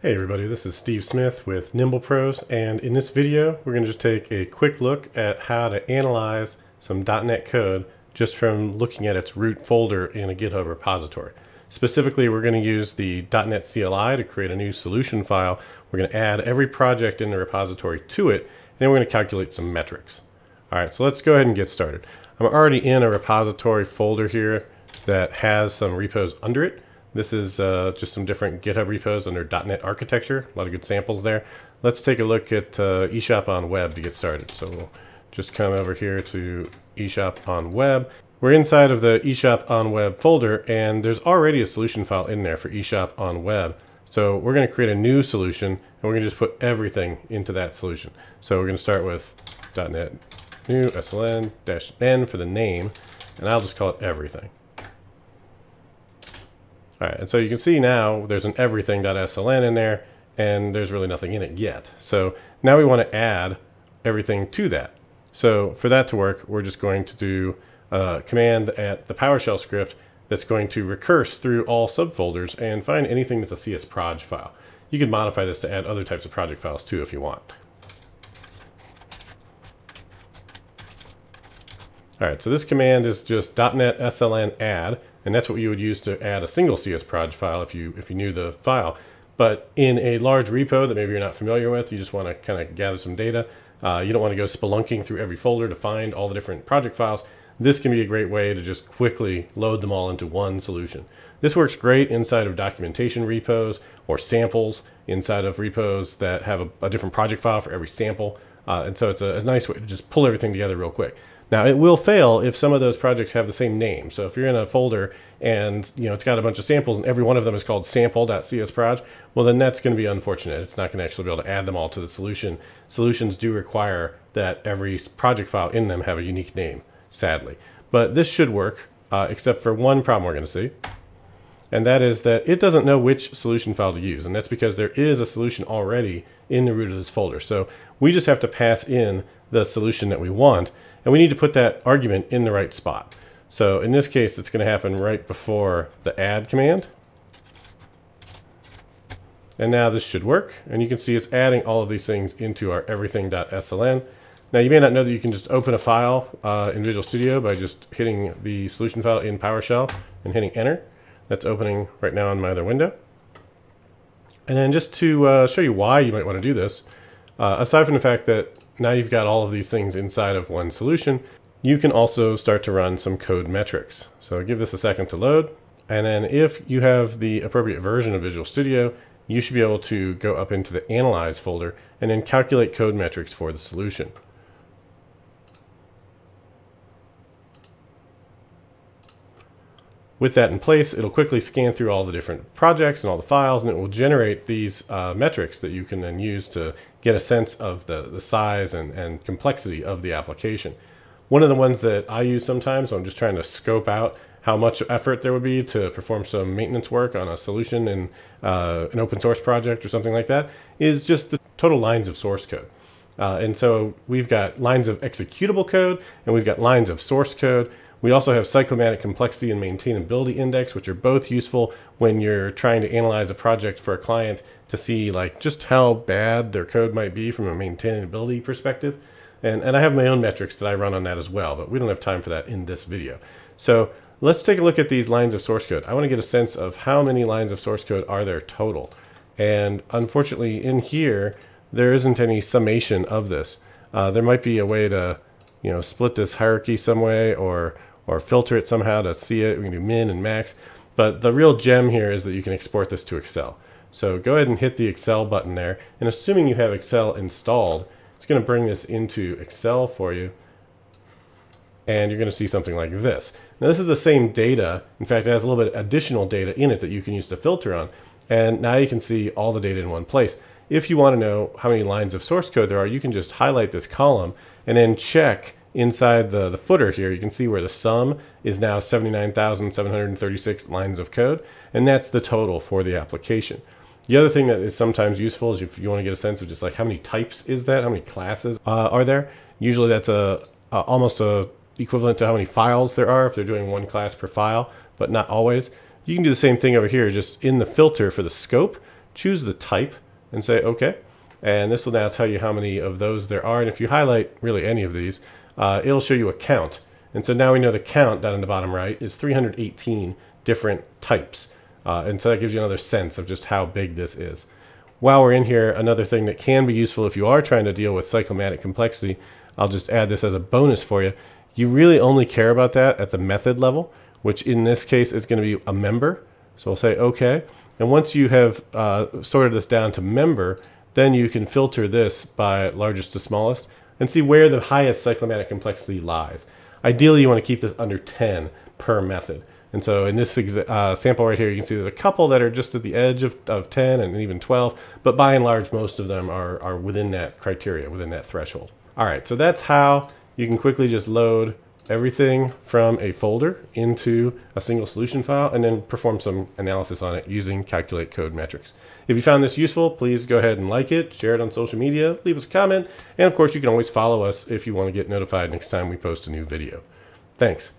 Hey everybody, this is Steve Smith with NimblePros, and in this video we're going to just take a quick look at how to analyze some .NET code just from looking at its root folder in a GitHub repository. Specifically, we're going to use the .NET CLI to create a new solution file. We're going to add every project in the repository to it, and then we're going to calculate some metrics. All right, so let's go ahead and get started. I'm already in a repository folder here that has some repos under it. This is uh, just some different GitHub repos under .NET architecture. A lot of good samples there. Let's take a look at uh, eShop on web to get started. So we'll just come over here to eShop on web. We're inside of the eShop on web folder and there's already a solution file in there for eShop on web. So we're going to create a new solution and we're going to just put everything into that solution. So we're going to start with .NET new sln-n for the name and I'll just call it everything. All right, and so you can see now there's an everything.sln in there, and there's really nothing in it yet. So now we want to add everything to that. So for that to work, we're just going to do a command at the PowerShell script that's going to recurse through all subfolders and find anything that's a csproj file. You can modify this to add other types of project files too if you want. All right, so this command is just .NET SLN add, and that's what you would use to add a single CSproj file if you if you knew the file. But in a large repo that maybe you're not familiar with, you just want to kind of gather some data. Uh, you don't want to go spelunking through every folder to find all the different project files. This can be a great way to just quickly load them all into one solution. This works great inside of documentation repos or samples inside of repos that have a, a different project file for every sample. Uh, and so it's a, a nice way to just pull everything together real quick. Now it will fail if some of those projects have the same name. So if you're in a folder and you know it's got a bunch of samples and every one of them is called sample.csproj, well then that's going to be unfortunate. It's not going to actually be able to add them all to the solution. Solutions do require that every project file in them have a unique name, sadly. But this should work, uh, except for one problem we're going to see. And that is that it doesn't know which solution file to use. And that's because there is a solution already in the root of this folder. So we just have to pass in the solution that we want. And we need to put that argument in the right spot. So in this case, it's going to happen right before the add command. And now this should work. And you can see it's adding all of these things into our everything.sln. Now you may not know that you can just open a file uh, in Visual Studio by just hitting the solution file in PowerShell and hitting enter. That's opening right now on my other window. And then just to uh, show you why you might want to do this, uh, aside from the fact that now you've got all of these things inside of one solution, you can also start to run some code metrics. So give this a second to load. And then if you have the appropriate version of Visual Studio, you should be able to go up into the Analyze folder and then calculate code metrics for the solution. With that in place, it'll quickly scan through all the different projects and all the files, and it will generate these uh, metrics that you can then use to get a sense of the, the size and, and complexity of the application. One of the ones that I use sometimes I'm just trying to scope out how much effort there would be to perform some maintenance work on a solution in uh, an open source project or something like that is just the total lines of source code. Uh, and so we've got lines of executable code and we've got lines of source code. We also have cyclomatic complexity and maintainability index, which are both useful when you're trying to analyze a project for a client to see like just how bad their code might be from a maintainability perspective. And, and I have my own metrics that I run on that as well, but we don't have time for that in this video. So let's take a look at these lines of source code. I want to get a sense of how many lines of source code are there total. And unfortunately in here, there isn't any summation of this. Uh, there might be a way to, you know, split this hierarchy some way or or filter it somehow to see it. We can do min and max. But the real gem here is that you can export this to Excel. So go ahead and hit the Excel button there. And assuming you have Excel installed, it's going to bring this into Excel for you. And you're going to see something like this. Now this is the same data. In fact, it has a little bit additional data in it that you can use to filter on. And now you can see all the data in one place. If you want to know how many lines of source code there are, you can just highlight this column and then check inside the, the footer here, you can see where the sum is now 79,736 lines of code, and that's the total for the application. The other thing that is sometimes useful is if you want to get a sense of just like how many types is that, how many classes uh, are there. Usually that's a, a almost a equivalent to how many files there are if they're doing one class per file, but not always. You can do the same thing over here, just in the filter for the scope, choose the type and say OK. And this will now tell you how many of those there are. And if you highlight really any of these, uh, it'll show you a count. And so now we know the count down in the bottom right is 318 different types. Uh, and so that gives you another sense of just how big this is. While we're in here, another thing that can be useful if you are trying to deal with cyclomatic complexity, I'll just add this as a bonus for you. You really only care about that at the method level, which in this case is going to be a member. So we'll say OK. And once you have uh, sorted this down to member, then you can filter this by largest to smallest and see where the highest cyclomatic complexity lies. Ideally, you want to keep this under 10 per method. And so in this uh, sample right here, you can see there's a couple that are just at the edge of, of 10 and even 12, but by and large, most of them are, are within that criteria, within that threshold. All right, so that's how you can quickly just load everything from a folder into a single solution file and then perform some analysis on it using calculate code metrics. If you found this useful, please go ahead and like it, share it on social media, leave us a comment, and of course you can always follow us if you want to get notified next time we post a new video. Thanks.